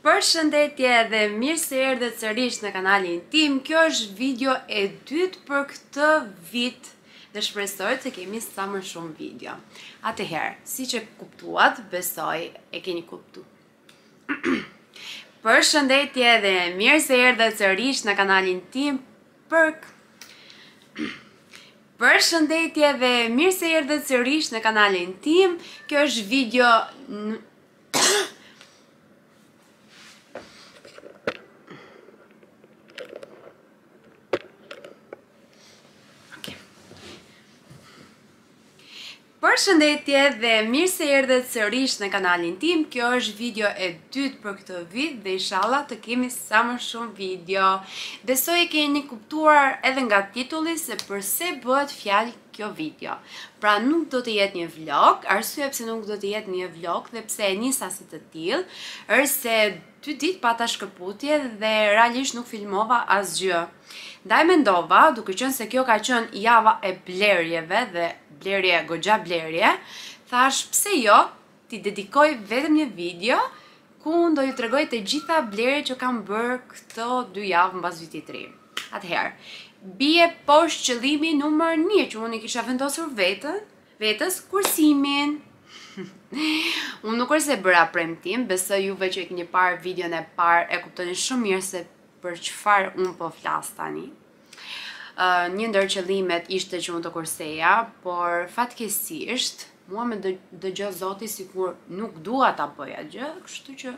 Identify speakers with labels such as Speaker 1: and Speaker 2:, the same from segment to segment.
Speaker 1: Përshëndetje dhe mirë se erdhët sërish në kanalin tim Kjo është video e dytë për këtë vit Dhe shpresoj të kemi sa më shumë video Atëherë, siç e kuptuat, besoj e keni kuptu Përshëndetje dhe mirë se erdhët sërish në kanalin tim Për Përshëndetje dhe mirë se erdhët sërish në kanalin tim Kjo është video Përshëndetje dhe mirë se erdhët sërish në kanalin tim, kjo është video e dytë për këtë vit dhe ishalla të kemi sa më shumë video. Besoj e keni kuptuar edhe nga titulli se për se bëhet fjalë kjo video. Pra nuk do të jetë një vlog, arsyeja pse nuk do të jetë një vlog dhe pse e nisa si të tillë, është se dy ditë pata shkëputje dhe realisht nuk filmova asgjë. Ndaj mendova, duke qenë se kjo ka qenë java e blerjeve dhe blerje goxha blerje, thashë pse jo, T'i dedikoj vetëm një video ku unë do ju tregoj të gjitha blerjet që kam bërë këto dy javë mbas vitit të ri. Atëherë, bie poshtë qëllimi numër 1 që unë i kisha vendosur vetën, vetës kursimin. unë nuk është se bëra premtim, besoj juve që e keni parë videon e parë e kuptoni shumë mirë se për çfarë unë po flas tani. Një ndër qëllimet ishte që unë të kurseja, por fatkeqësisht mua më dëgjoi Zoti sikur nuk dua ta bëj atë gjë, kështu që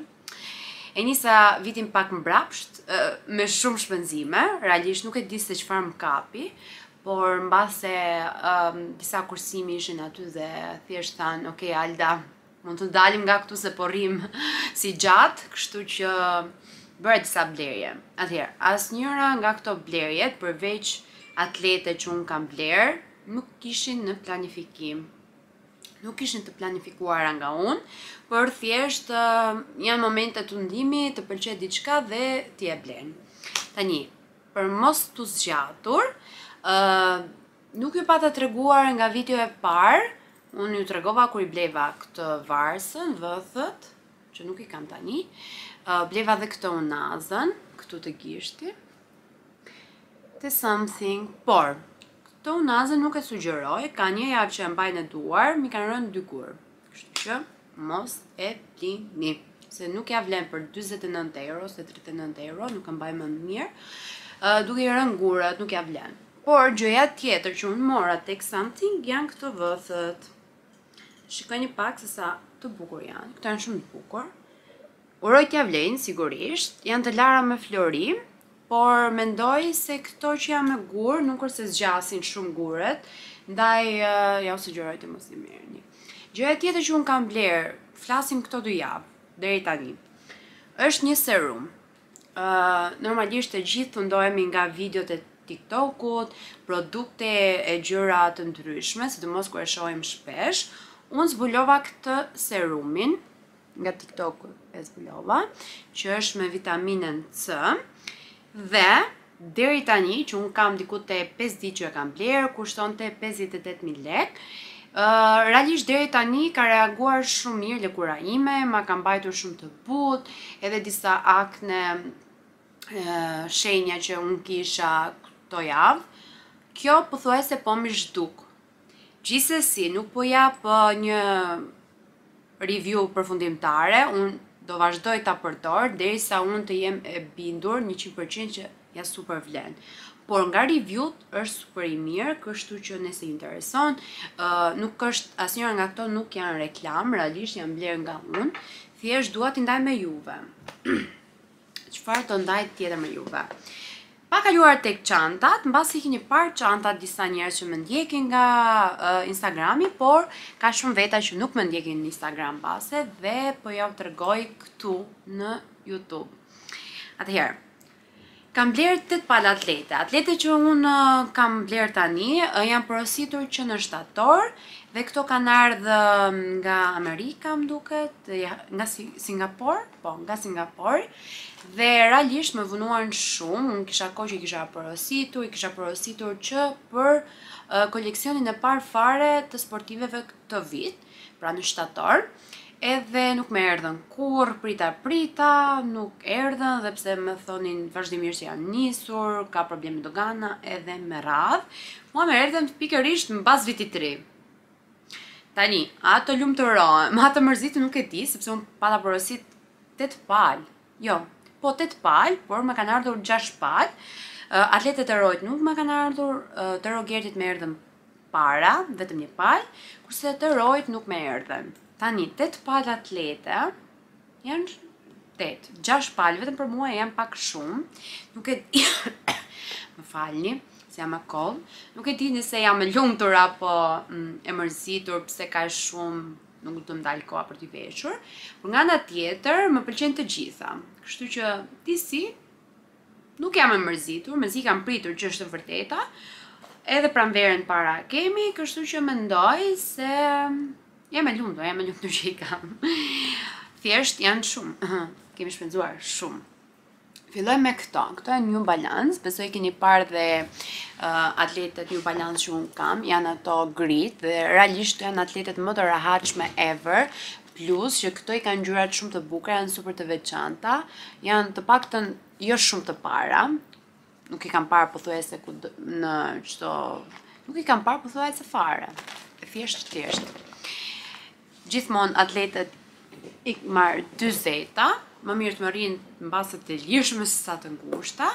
Speaker 1: e nisa vitin pak mbrapsht me shumë shpenzime, realisht nuk e di se çfarë më kapi, por mbase um, disa kursime ishin aty dhe thjesht thanë, ok, Alda, Mund të dalim nga këtu se po rrimë si gjatë, kështu që bëra disa blerje. Atëherë, asnjëra nga këto blerje përveç atleteve që unë kam blerë, nuk ishin në planifikim nuk ishin të planifikuara nga unë, por thjesht janë momente tundimi, të pëlqen diçka dhe ti e blen. Tani, për mos t'u zgjatur, Nuk ju pata treguar nga video e parë, unë ju tregova kur i bleva këtë varsën, vëthët, që nuk i kam tani, bleva dhe këtë unazën, këtu te gishti, te Something, por, këtë unazën nuk e sugjeroj, ka një javë që e mbaj në duar, m'i kanë rënë dy gurë. Kështu që mos e blini, se nuk ia vlen për 49 euro ose 39 euro, nuk e mbaj mend mirë. Uh, duke i rënë gurët, nuk ia vlen. Por gjëja tjetër që unë mora tek Something janë këto vëthët. Shikoni pak se sa të bukur janë. Këto janë shumë të bukur. Uroj t'ia vlejnë sigurisht, janë të lara me flori, por mendoj se këto që janë me gur nuk është se zgjasin shumë gurët, ndaj ja u sugjeroj të mos i merrni. Gjëja tjetër që un kam bler, flasim këto dy javë deri tani. Është një serum. Ë uh, normalisht të gjithë tundohemi nga videot e TikTokut, produkte e gjëra të ndryshme, sidomos kur e shohim shpesh. Unë zbulova këtë serumin, nga TikToku e zbulova, që është me vitaminën C dhe deri tani që un kam diku te 5 ditë që e kam bler, kushtonte 58000 lek. Uh, realisht deri tani ka reaguar shumë mirë lëkura ime, ma ka mbajtur shumë të butë, edhe disa akne uh, shenja që unë kisha këto javë. Kjo pothuajse po m'i zhduk, Gjithsesi, nuk po jap një review përfundimtare, unë do vazhdoj ta përdor derisa unë të jem e bindur 100% që ja super vlen. Por nga review-t është super i mirë, kështu që nëse ju intereson, uh, nuk është asnjëra nga këto nuk janë reklam, realisht janë blerë nga unë, thjesht dua t'i ndaj me juve. Çfarë të ndaj tjetër me juve? Pa kaluar tek çantat, mbase i keni parë çantat disa njerëz që më ndjekin nga uh, Instagrami, por ka shumë veta që nuk më ndjekin në Instagram mbase dhe po ja u tregoj këtu në YouTube. Atëherë, kam blerë 8 palë atlete. Atlete që un uh, kam blerë tani uh, janë porositur që në shtator dhe këto kanë ardhur um, nga Amerika, më duket, nga Singapore Po, nga Singapore, dhe realisht m'u vonuan shumë, unë kisha kohë që i kisha porositur, i kisha porositur që për uh, koleksionin e parë fare të sportiveve këtë vit, pra në shtator, edhe nuk më erdhën kurrë, prita prita, nuk erdhën dhe pse më thonin vazhdimisht që janë nisur, ka probleme dogana edhe me radhë, mua më erdhën pikërisht mbas Vitit të Ri. Tani, a të lumturohem, a të mërzitem nuk e di, sepse unë pata porosit tetë palë. Jo, po tetë palë, por më kanë ardhur gjashtë palë. Atletet e Roit nuk më kanë ardhur, të Rogertit më erdhën para, vetëm një palë, kurse të Roit nuk më erdhën. Tani, tetë palë atlete, Jan tetë, gjashtë palë, vetëm për mua janë pak shumë. Nuk e di. Më falni, se jam me kollë. Nuk e di nëse jam e lumtur apo mm, e mërzitur pse kaq shumë nuk do të më dalë koha për t'i veshur, por nga ana tjetër më pëlqejnë të gjitha. Kështu që disi, nuk jam e mërzitur, mezi kam pritur që është e vërteta, edhe pranverën para kemi, kështu që mendoj se Jam e lumtur, jam e lumtur që i kam. Thjesht janë shumë. Kemi shpenzuar shumë. Filloj me këto, këto janë New Balance, besoj keni parë dhe uh, atletet New Balance që unë kam, janë ato grit dhe realisht janë atletet më të rahatshme ever, plus që këto i kanë ngjyrat shumë të bukra, janë super të veçanta, janë të paktën jo shumë të para, Nuk i kam parë pothuajse kund, nuk i kam parë pothuajse fare. E thjesht thjesht. Gjithmonë atletet i marr dy zeta, më mirë të më rrin mbase të lirshme se sa të ngushta,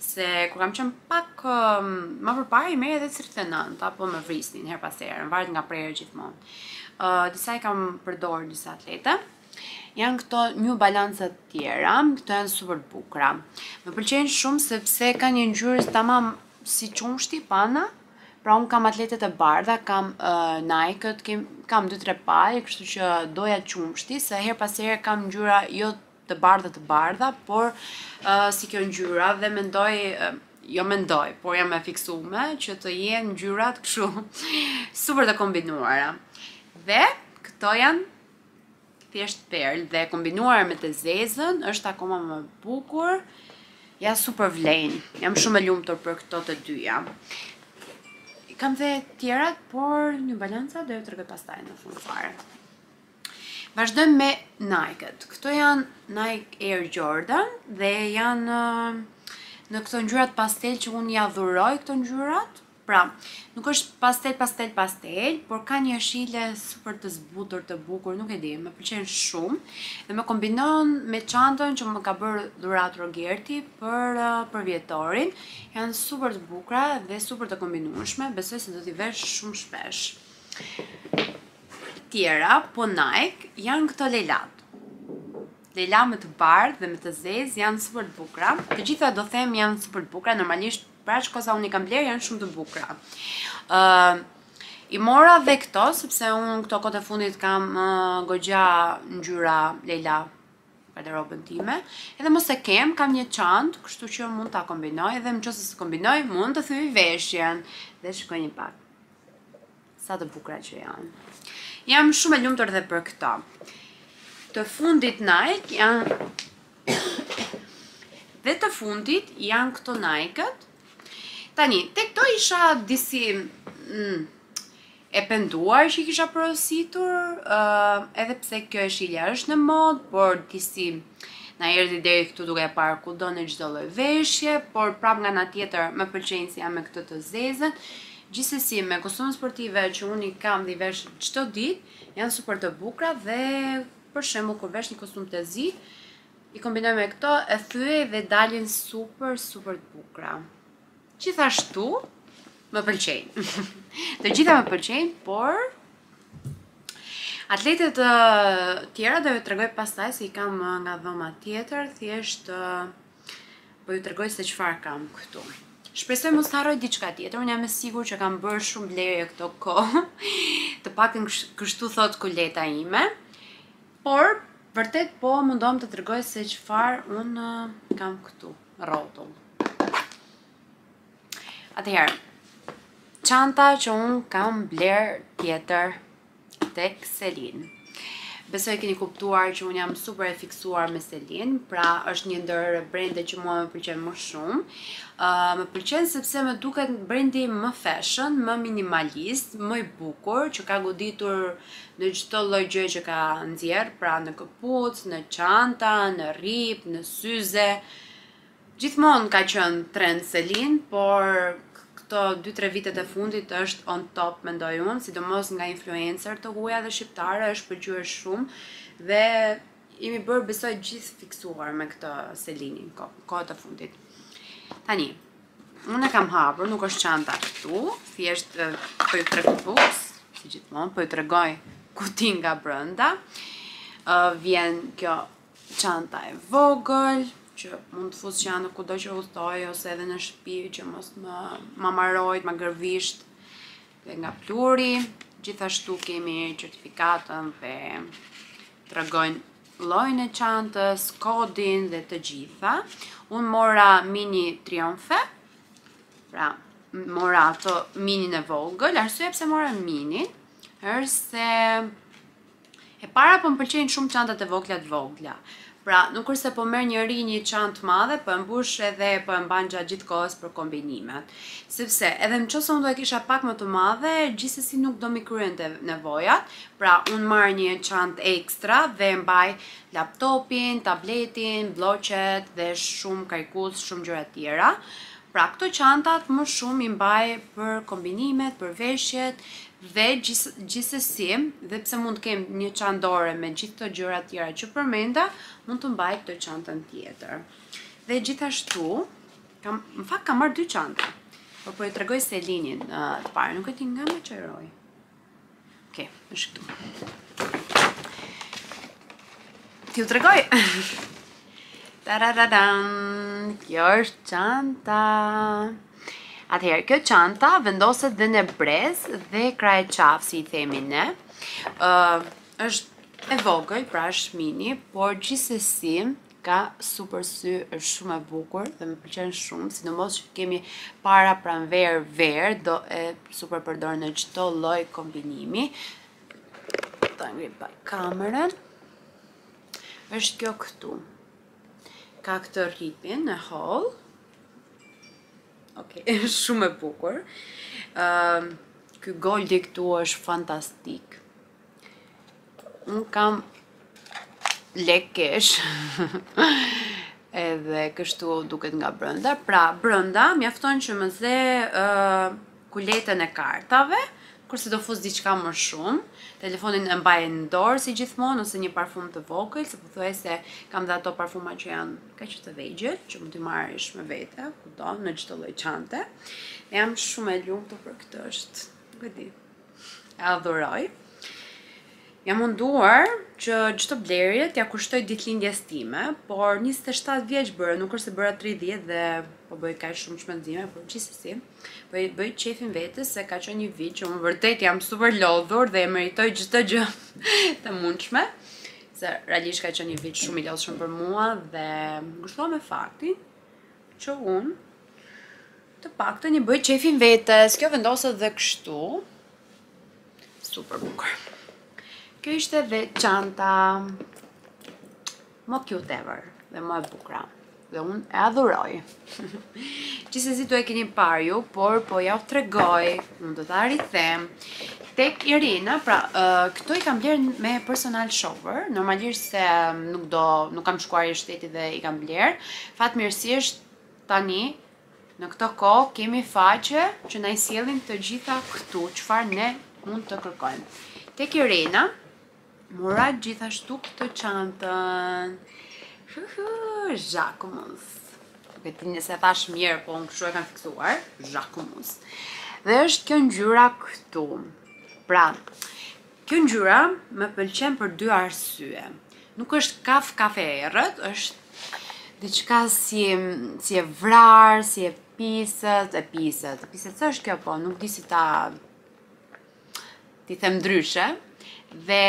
Speaker 1: se kur kam qenë, pak um, më përpara i merrja dhe tridhjetë e nënta, po më vrisnin her pas herë, varet nga prerja gjithmonë. Ë uh, disa i kam përdorur disa atlete. Janë këto New Balance të tjera, këto janë super të bukura. Më pëlqejnë shumë sepse kanë një ngjyrë tamam si qumshti pana. Pra un kam atlete të bardha, kam uh, Nike-t, kam kam 2-3 palë, kështu që doja qumshti, se her pas here kam ngjyra jo të bardha të bardha, por uh, si kjo ngjyra dhe mendoj uh, jo mendoj, por jam e fiksuar që të jenë ngjyrat kështu super të kombinuara. Dhe këto janë Thjesht perlë dhe kombinuar me të zezën është akoma më bukur. Ja super vlejnë. Jam shumë e lumtur për këto të dyja. Kam dhe tjerat, por New Balance do jua tregoj pastaj në fund fare. Vazhdojmë me Nike-t. Këto janë Nike Air Jordan dhe janë në këto ngjyrat pastel që unë i adhuroj këto ngjyrat. Pra, nuk është pastel, pastel, pastel, por ka një jeshile super të zbutur, të bukur, nuk e di, më pëlqen shumë. Dhe më kombinon me çantën që më ka bërë dhuratë Rogerti për uh, për vjetorin. Janë super të bukura dhe super të kombinueshme, besoj se do t'i vesh shumë shpesh. Tjera, po Nike, janë këto lejlat. Lejla me të bardhë dhe me të zezë janë super të bukura. Të gjitha do them janë super të bukura, normalisht Përderisa unë i kam blerë janë shumë të bukura. Ë uh, i mora dhe këto sepse unë këto kohët e fundit kam uh, goxha ngjyra lejla në garderobën time. Edhe mos e kem, kam një çantë, kështu që mund ta kombinoj dhe në qoftë se s'e kombinoj, mund të thyej veshjen dhe shikoj një pak. Sa të bukura që janë. Jam shumë e lumtur dhe për këto. Të fundit Nike janë Dhe të fundit janë këto Nike-t. Tani, te këto isha disi mm, e penduar që i kisha porositur, uh, edhe pse kjo jeshilja është në modë, por disi na erdhi deri këtu duke e parë kudo në çdo lloj veshje, por prap nga ana tjetër më pëlqejnë se janë me këtë të zezën. Gjithsesi me kostumet sportive që unë i kam dhe i vesh çdo ditë, janë super të bukura dhe për shembull kur vesh një kostum të zi, i kombinoj me këto, e thyej dhe dalin super, super të bukra. Gjithashtu, më pëlqejnë. të gjitha më pëlqejnë, por... Atletet e tjera do jua tregoj pastaj se i kam nga dhoma tjetër, thjesht Po ju tregoj se çfarë kam këtu. Shpresoj mos harroj diçka tjetër, unë jam e sigurt që kam bërë shumë blerje këto kohë, të paktën kështu thot kuleta ime, por vërtet po mundom të tregoj se çfarë unë uh, kam këtu, rrotull. Atëherë, çanta që unë kam bler tjetër tek Celine. Besoj keni kuptuar që unë jam super e fiksuar me Celine, pra është një ndër brendet që mua më pëlqen më shumë. Uh, më pëlqen sepse më duket brendi më fashion, më minimalist, më i bukur, që ka goditur në çdo lloj gjë që ka nxjerr, pra në këpucë, në çanta, në rrip, në syze, Gjithmonë ka qenë trend Celine, por këto dy tre vitet e fundit është on top mendoj unë, sidomos nga influenceret e huaja dhe shqiptare është pëlqyer shumë dhe jemi bërë besoj gjithë fiksuar me këtë Selinin ko, kohët e fundit. Tani, unë e kam hapur, nuk është çanta këtu, thjesht po ju tregoj, si gjithmonë po ju tregoj kutinë nga brenda. Uh, vjen kjo Çanta e vogël, që mund të fus çantën kudo që udhtoj ose edhe në shtëpi që mos më ma mbarojë, ma gërvisht dhe nga pluri. Gjithashtu kemi certifikatën dhe tregon llojin e çantës, kodin dhe të gjitha. Unë mora mini Triomphe, pra mora atë minin e vogël, arsye pse mora mini, është se E para po më pëlqejnë shumë çantat e vogla të vogla. Pra, nuk është se po merr njeri një çantë të madhe, po e mbush edhe po e mban gjatë gjithë kohës për kombinimet. Sepse edhe në qoftë se unë do e kisha pak më të madhe, gjithsesi nuk do m'i kryente nevojat. Pra, unë marr një çantë ekstra dhe e mbaj laptopin, tabletin, blloqet dhe shumë karikues, shumë gjëra të tjera. Pra këto çantat më shumë i mbaj për kombinimet, për veshjet dhe gjithsesi dhe pse mund të kem një çantë dore me gjithë këto gjëra të tjera që përmenda, mund të mbaj këtë çantën tjetër. Dhe gjithashtu kam në fakt kam marrë dy çanta. Por po ju tregoj Selinin uh, të parë, nuk e di nga më qëroj. Okej, është këtu. T'ju tregoj. Tarararam. Kjo është çanta. Atëherë, kjo çanta vendoset dhe në brez dhe krahaqafë, si i themi ne. Ë, është e vogël, pra është mini, por gjithsesi Ka super sy, është shumë e bukur dhe më pëlqen shumë, sidomos që kemi para pranverë verë, do e super përdor në çdo lloj kombinimi. Ta ngre pak kamerën. Është kjo këtu. Ka këtë rripin në hollë. Okej, është shumë e bukur. Ëm, ky goldi këtu është fantastik. Unë kam lekesh edhe kështu duket nga brenda. Pra, brenda, mjafton që më zë kuletën e kartave, kurse do fus diçka më shumë, telefonin e mbaj në dorë si gjithmonë ose një parfum të vogël, se pothuajse kam dhe ato parfuma që janë kaq të vegjël, që mund t'i marrësh me vete, kudo, në çdo lloj çante. Jam shumë e lumtur për këtë është. Nuk e di. E adhuroj. Jam munduar që çdo blerje t'ia kushtoj ditëlindjes time, por 27 vjeç bëra, nuk është se bëra 30 dhe po bëj kaq shumë shpenzime, por gjithsesi po i bëj qejfin vetes se ka qenë një vit që unë vërtet jam super lodhur dhe e meritoj çdo gjë të mundshme. Se realisht ka qenë një vit shumë i lodhshëm për mua dhe ngushëllohem me faktin që unë Të paktën i bëj qejfin vetes. Kjo vendoset dhe kështu. Super bukur. Kjo ishte dhe çanta më cute ever dhe më e bukura dhe unë e adhuroj. Gjithsesi e keni parë ju, por po jua tregoj, unë do t'jua rithem, tek Irina, pra, këto i kam blerë me personal shopper, normalisht se nuk do, nuk kam shkuar jashtë shtetit dhe i kam blerë, fatmirësisht, Tani, në këtë kohë, kemi faqe që na i sjellin të gjitha këtu, çfarë ne mund të kërkojmë. Tek Irina, mora gjithashtu këtë çantën. Hu hu, Jacquemus. Nuk e di nëse e thashë mirë, po unë kështu e kam fiksuar, Jacquemus. Dhe është kjo ngjyra këtu. Pra, Kjo ngjyra më pëlqen për dy arsye. Nuk është kaf kaf e errët, është diçka si si e vrarë, si e pisët, e pisët, e pisët s'është kjo po, nuk di si ta ti them ndryshe. Dhe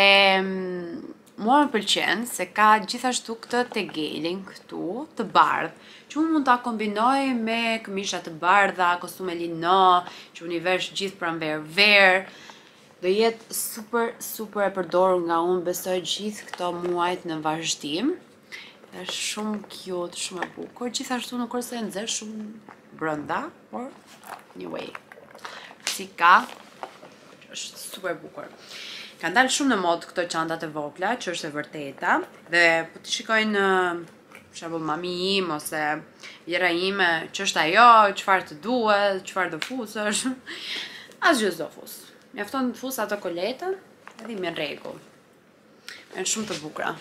Speaker 1: mua më pëlqen se ka gjithashtu këtë tegelin këtu të bardhë, që unë mund ta kombinoj me këmisha të bardha, kostume lino, që unë i vesh gjithë pranverë verë. Do jetë super super e përdorur nga unë besoj gjithë këto muajt në vazhdim. Është shumë cute, shumë e bukur. Gjithashtu nuk është se nxë shumë brenda, por anyway. Si çantë është super bukur. Ka dalë shumë në modë këto çantat e vogla, që është e vërteta dhe po të shikojnë për shembull mami im ose vjehrra ime, ç'është ajo, çfarë të duhet, çfarë do fusësh. Asgjë s'do fus. Mjafton të fus ato kuletën, edhe jemi në rregull. Janë shumë të bukura.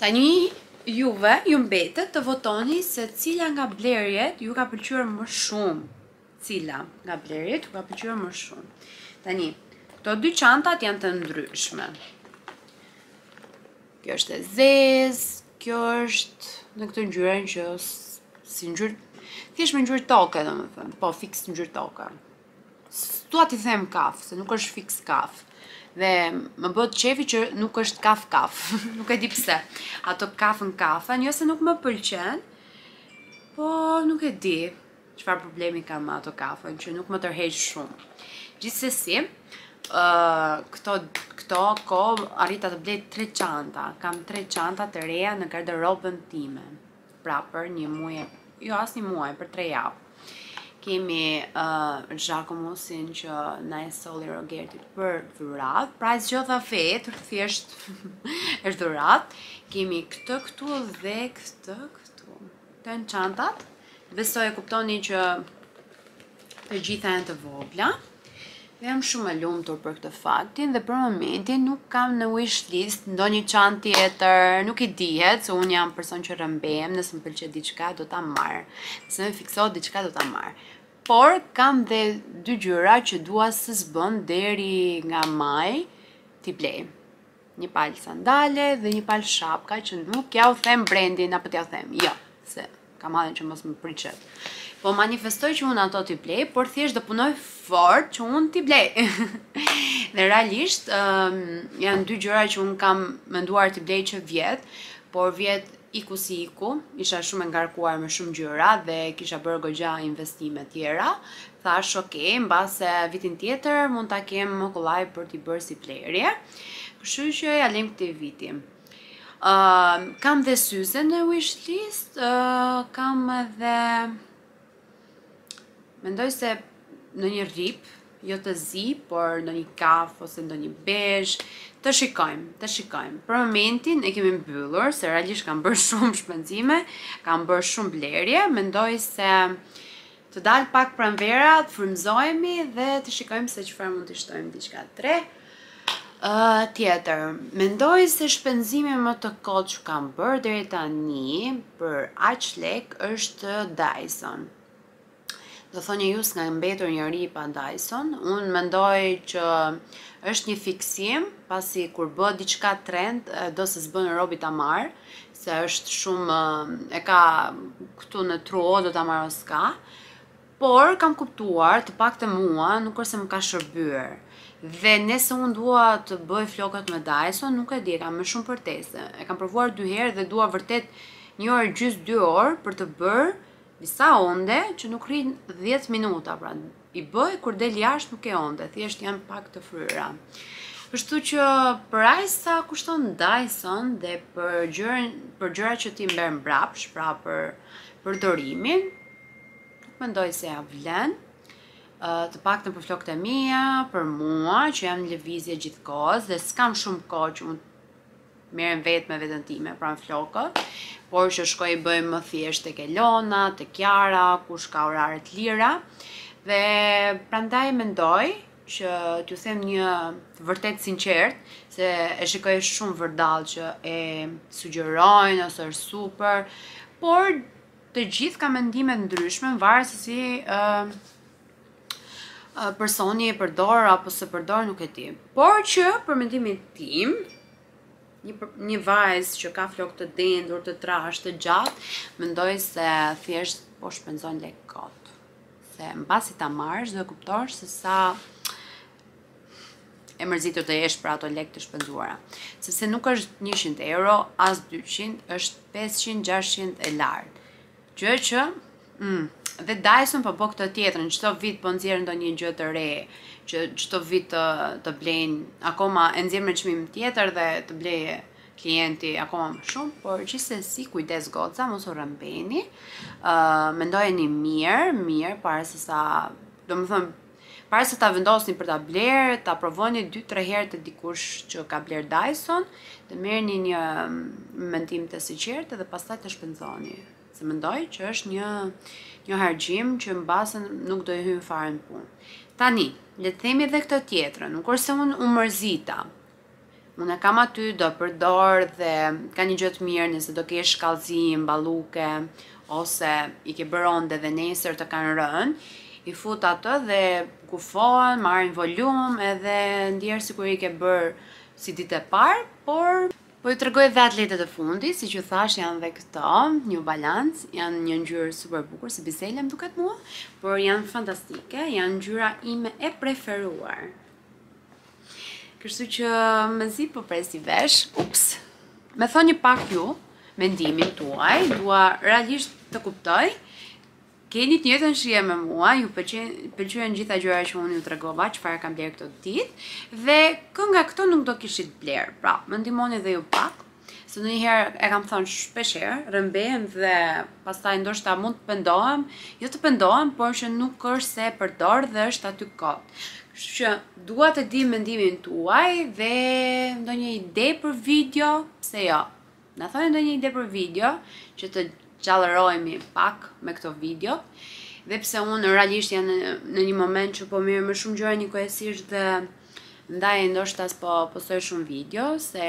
Speaker 1: Tani juve ju mbetet të votoni se cila nga blerjet ju ka pëlqyer më shumë. Cila nga blerjet ju ka pëlqyer më shumë. Tani, këto dy çantat janë të ndryshme. Kjo është e zezë, kjo është në këtë ngjyrën që si ngjyrë thjesht me ngjyrë toke, domethënë, po fiks ngjyrë toke. S'dua t'i them kaf, se nuk është fiks kaf. Dhe më bëhet qejfi që nuk është kaf kaf. nuk e di pse. Ato kafën kafën, jo se nuk më pëlqen, po nuk e di. Çfarë problemi kam ato kafën që nuk më tërheq shumë. Gjithsesi, ë këto këto kohë arrita të blej tre çanta. Kam tre çanta të reja në garderobën time. Pra për një muaj, jo as një muaj, për tre javë. Kemi uh, Jacquemusin që na e solli Rogerti për dhuratë, pra e zgjodha vetë, thjesht është dhuratë. Kemi këtë këtu dhe këtë këtu. Këto janë çantat. Besoj e kuptoni që të gjitha janë të vogla. Dhe jam shumë e lumtur për këtë faktin dhe për momentin nuk kam në wish list ndonjë çantë tjetër, nuk i dihet se unë jam person që rrëmbehem, nëse më pëlqen diçka do ta marr. Nëse më fiksohet diçka do ta marr por kam dhe dy gjëra që dua se s'bën deri nga maji t'i blej. Një palë sandale dhe një palë shapka që nuk jua them brendin, apo t'jua them, jo, se kam atë që mos më prishet. Po manifestoj që unë ato t'i blej, por thjesht do punoj fort që unë t'i blej. dhe realisht, um, janë dy gjëra që unë kam menduar t'i blej që vjet, por vjet iku si iku, isha shumë e ngarkuar me shumë gjëra dhe kisha bërë goxha investime tjera, Thashë ok, mbase vitin tjetër mund ta kem më kollaj për t'i bërë si blerje, kështu që ia lëmë këtij viti. Uh, kam dhe syze në wishlist, uh, kam edhe... Mendoj se ndonjë rrip, jo të zi, por ndonjë kaf ose ndonjë bezh, të shikojmë, të shikojmë. Për momentin e kemi mbyllur, se realisht kam bërë shumë shpenzime, kam bërë shumë blerje, mendoj se Të dalë pak pranvera, të frymëzohemi dhe të shikojmë se çfarë mund të shtojmë diçka të re. Tjetër, mendoj se shpenzimin më të kotë që kam bërë deri tani për aq lek është Dyson. Do thoni ju s'ka mbetur njeri pa Dyson, unë mendoj që është një fiksim, pasi kur bëhet diçka trend, do s'do s'bën robi ta marrë, se është shumë e ka këtu në tru o do ta marr o s'ka por kam kuptuar të paktën mua nuk është se më ka shërbyer dhe nëse unë dua të bëj flokët me Dyson nuk e di e kam më shumë përtesë e kam provuar dy herë dhe dua vërtet një orë gjysmë dy orë për të bërë disa onde që nuk rrin 10 minuta pra i bëj kur del jashtë nuk janë onde, thjesht janë pak të fryra. Kështu që për aq sa kushton Dyson dhe për gjërin, për gjërat që ti merr mbrapsht, pra për përdorimin, nuk mendoj se ia vlen. Uh, të paktën për flokët e mi, për mua, që jam në lëvizje gjithë kohës dhe s'kam shumë kohë që unë merrem vetë me veten time pra në flokët, por që shkoj i bëj më thjesht tek Elona, tek Kiara, kush ka orare të lira. Dhe prandaj mendoj që t'ju them një të vërtetë sinqertë, se e shikoj shumë vërdall që e sugjerojnë o se është super, por të gjithë kanë mendime të ndryshme, varet se si uh, personi e përdor apo s'e përdor nuk e di. Por që për mendimin tim, një një vajzë që ka flokë të dendur, të trashë, të gjatë, mendoj se thjesht po shpenzon lekë kot. Se mbasi ta marrësh do e kuptosh se sa e mërzitur të jesh për ato lekë të shpenzuara. Sepse nuk është 100 euro, as 200, është 500-600 e lart. Gjë që, mm, dhe Dyson po bën këtë tjetrën, çdo vit po nxjerr ndonjë gjë të re, që çdo vit të të blejnë akoma e nxjerr me çmim tjetër dhe të blejë klienti akoma më shumë, por gjithsesi kujdes goca, mos u rrëmbeni. Ë uh, mendojeni mirë, mirë para se sa, domethënë Para se ta vendosni për ta blerë, ta provoni 2-3 herë te dikush që ka blerë Dyson, të merrni një mm, mendim të sinqertë dhe pastaj të shpenzoni. Se mendoj që është një një harxhim që mbase nuk do ju hyjë fare në punë. Tani, le ta themi edhe këtë tjetrën, nuk se unë u mërzita, Unë e kam aty, do e përdor dhe ka një gjë të mirë nëse do kesh shkallëzim, balluke ose i ke bërë onde dhe nesër të kanë rënë, i fut atë dhe pufohen, marrin volum edhe ndihesh sikur i ke bërë si ditë e parë, por po ju tregoj dhe atletet e fundit, siç ju thashë janë dhe këto, New Balance, janë një ngjyrë super bukur, si bizele më duket mua, por janë fantastike, janë ngjyra ime e preferuar. Kështu që mezi po pres t'i vesh, ups. Me thoni pak ju mendimin tuaj, dua realisht të kuptoj. Keni të njëjtën shije me mua, ju pëlqyen të gjitha gjëra që unë ju tregova, çfarë kam blerë këto ditë dhe kë nga këto nuk do kishit blerë. Pra, më ndihmoni dhe ju pak. Se ndonjëherë e kam thënë shpesh herë, rrëmbehem dhe pastaj ndoshta mund të pendohem, jo të pendohem, por që nuk është se e përdor dhe është aty kot. Kështu që dua të di mendimin tuaj dhe ndonjë ide për video, pse jo? Na thoni ndonjë ide për video që të gjallërohemi pak me këto video. Dhe pse unë realisht jam në një moment që po merrem me shumë gjëra njëkohësisht dhe Ndaj ndoshta s'po postoj shumë video, se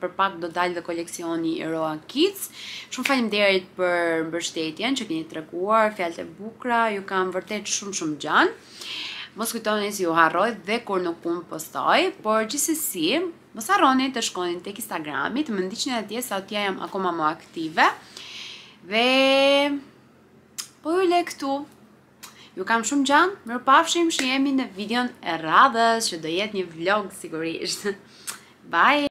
Speaker 1: për pak do dalë dhe koleksioni i Roa Kids. Shumë faleminderit për mbështetjen që keni treguar, fjalët e bukura, ju kam vërtet shumë shumë xhan. Mos kujtoni se ju harroj dhe kur nuk pun postoj, por gjithsesi mos harroni të shkoni tek Instagrami, të më ndiqni atje se atje jam akoma më aktive. Dhe po ju lë këtu. Ju kam shumë xhan, mirupafshim, shihemi në videon e radhës që do jetë një vlog sigurisht. Bye!